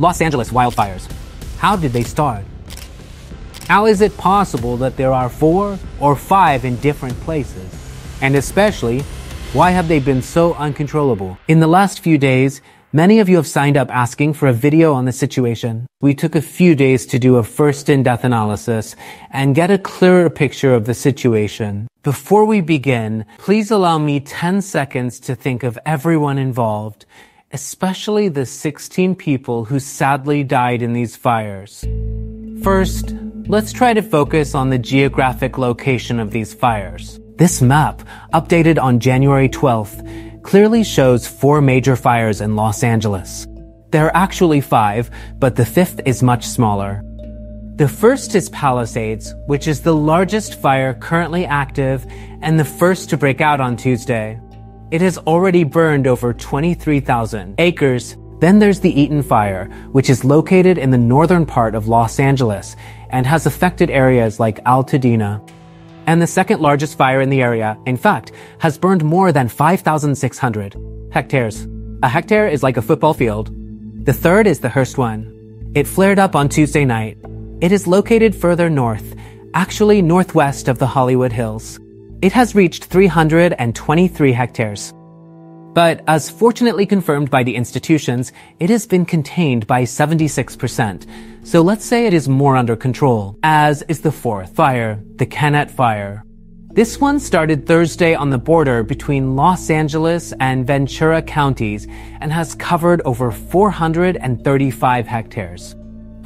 Los Angeles wildfires. How did they start? How is it possible that there are four or five in different places? And especially, why have they been so uncontrollable? In the last few days, many of you have signed up asking for a video on the situation. We took a few days to do a first in-depth analysis and get a clearer picture of the situation. Before we begin, please allow me 10 seconds to think of everyone involved, especially the 16 people who sadly died in these fires. First, let's try to focus on the geographic location of these fires. This map, updated on January 12th, clearly shows four major fires in Los Angeles. There are actually five, but the fifth is much smaller. The first is Palisades, which is the largest fire currently active and the first to break out on Tuesday. It has already burned over 23,000 acres then there's the Eaton Fire, which is located in the northern part of Los Angeles and has affected areas like Altadena. And the second largest fire in the area, in fact, has burned more than 5,600 hectares. A hectare is like a football field. The third is the Hurst one. It flared up on Tuesday night. It is located further north, actually northwest of the Hollywood Hills. It has reached 323 hectares. But as fortunately confirmed by the institutions, it has been contained by 76%. So let's say it is more under control, as is the fourth fire, the Kenneth Fire. This one started Thursday on the border between Los Angeles and Ventura counties and has covered over 435 hectares.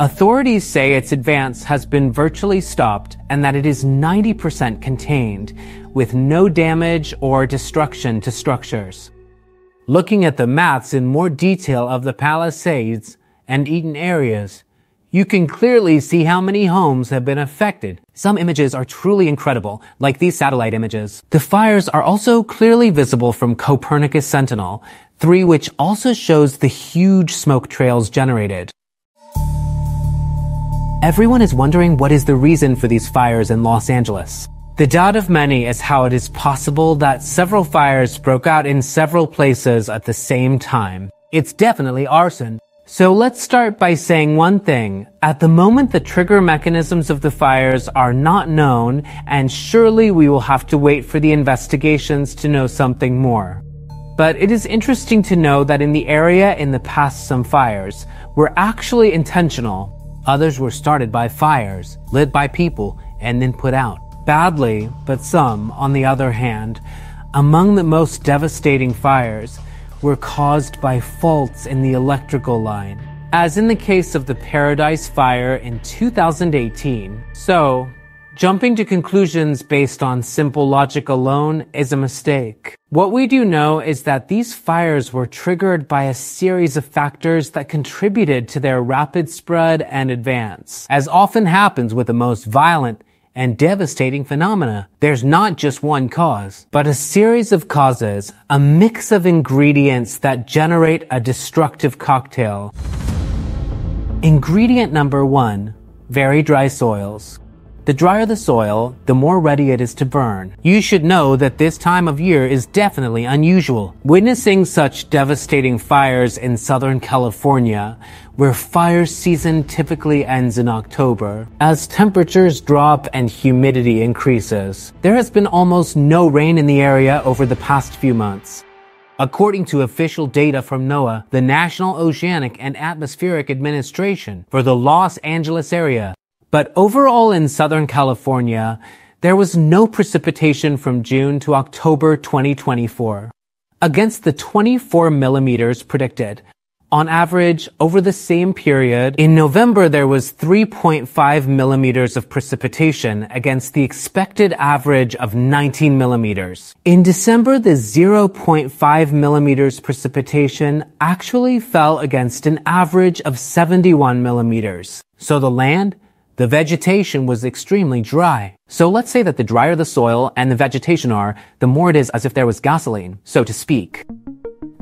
Authorities say its advance has been virtually stopped and that it is 90% contained, with no damage or destruction to structures. Looking at the maps in more detail of the Palisades and Eaton areas, you can clearly see how many homes have been affected. Some images are truly incredible, like these satellite images. The fires are also clearly visible from Copernicus Sentinel, 3 which also shows the huge smoke trails generated. Everyone is wondering what is the reason for these fires in Los Angeles. The doubt of many is how it is possible that several fires broke out in several places at the same time. It's definitely arson. So let's start by saying one thing. At the moment, the trigger mechanisms of the fires are not known, and surely we will have to wait for the investigations to know something more. But it is interesting to know that in the area in the past some fires were actually intentional. Others were started by fires, lit by people, and then put out badly, but some, on the other hand, among the most devastating fires, were caused by faults in the electrical line, as in the case of the Paradise Fire in 2018. So, jumping to conclusions based on simple logic alone is a mistake. What we do know is that these fires were triggered by a series of factors that contributed to their rapid spread and advance. As often happens with the most violent and devastating phenomena. There's not just one cause, but a series of causes, a mix of ingredients that generate a destructive cocktail. Ingredient number one, very dry soils. The drier the soil, the more ready it is to burn. You should know that this time of year is definitely unusual. Witnessing such devastating fires in Southern California, where fire season typically ends in October, as temperatures drop and humidity increases. There has been almost no rain in the area over the past few months. According to official data from NOAA, the National Oceanic and Atmospheric Administration, for the Los Angeles area, but overall in Southern California, there was no precipitation from June to October 2024. Against the 24 millimeters predicted, on average, over the same period, in November there was 3.5 millimeters of precipitation against the expected average of 19 millimeters. In December, the 0.5 millimeters precipitation actually fell against an average of 71 millimeters. So the land the vegetation was extremely dry. So let's say that the drier the soil and the vegetation are, the more it is as if there was gasoline, so to speak.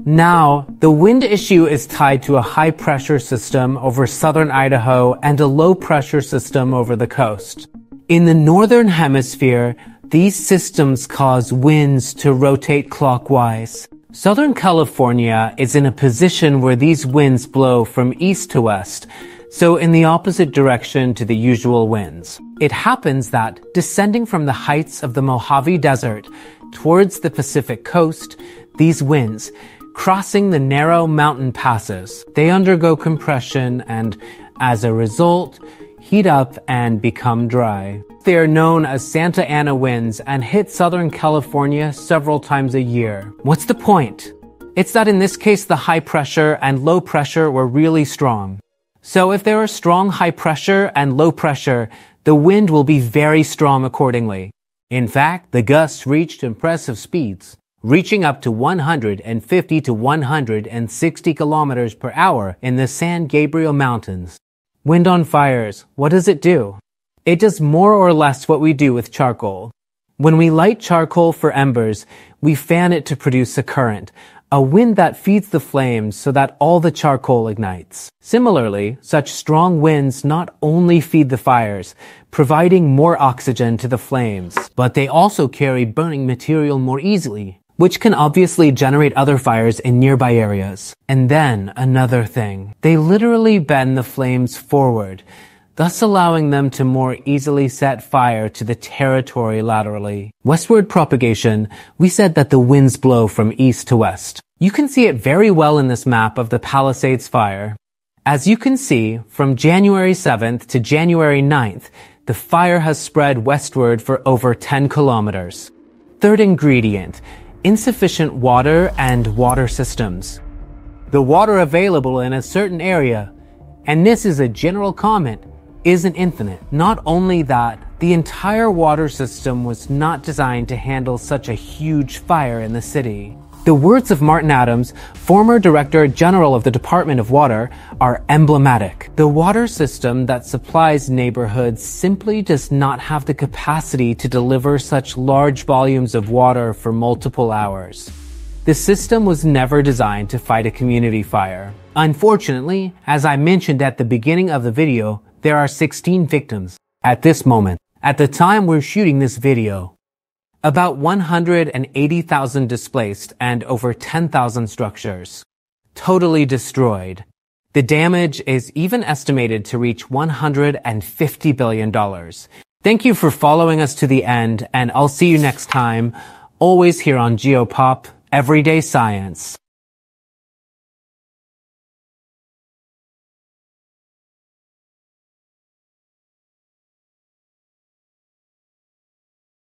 Now, the wind issue is tied to a high pressure system over southern Idaho and a low pressure system over the coast. In the northern hemisphere, these systems cause winds to rotate clockwise. Southern California is in a position where these winds blow from east to west, so in the opposite direction to the usual winds. It happens that descending from the heights of the Mojave Desert towards the Pacific coast, these winds, crossing the narrow mountain passes, they undergo compression and, as a result, heat up and become dry. They are known as Santa Ana winds and hit Southern California several times a year. What's the point? It's that in this case, the high pressure and low pressure were really strong. So if there are strong high pressure and low pressure, the wind will be very strong accordingly. In fact, the gusts reached impressive speeds, reaching up to 150 to 160 kilometers per hour in the San Gabriel Mountains. Wind on fires, what does it do? It does more or less what we do with charcoal. When we light charcoal for embers, we fan it to produce a current, a wind that feeds the flames so that all the charcoal ignites. Similarly, such strong winds not only feed the fires, providing more oxygen to the flames, but they also carry burning material more easily, which can obviously generate other fires in nearby areas. And then another thing. They literally bend the flames forward, thus allowing them to more easily set fire to the territory laterally. Westward propagation, we said that the winds blow from east to west. You can see it very well in this map of the Palisades fire. As you can see, from January 7th to January 9th, the fire has spread westward for over 10 kilometers. Third ingredient, insufficient water and water systems. The water available in a certain area, and this is a general comment, isn't infinite. Not only that, the entire water system was not designed to handle such a huge fire in the city. The words of Martin Adams, former Director General of the Department of Water, are emblematic. The water system that supplies neighborhoods simply does not have the capacity to deliver such large volumes of water for multiple hours. The system was never designed to fight a community fire. Unfortunately, as I mentioned at the beginning of the video, there are 16 victims at this moment. At the time we're shooting this video, about 180,000 displaced and over 10,000 structures totally destroyed. The damage is even estimated to reach $150 billion. Thank you for following us to the end, and I'll see you next time, always here on Geopop, Everyday Science.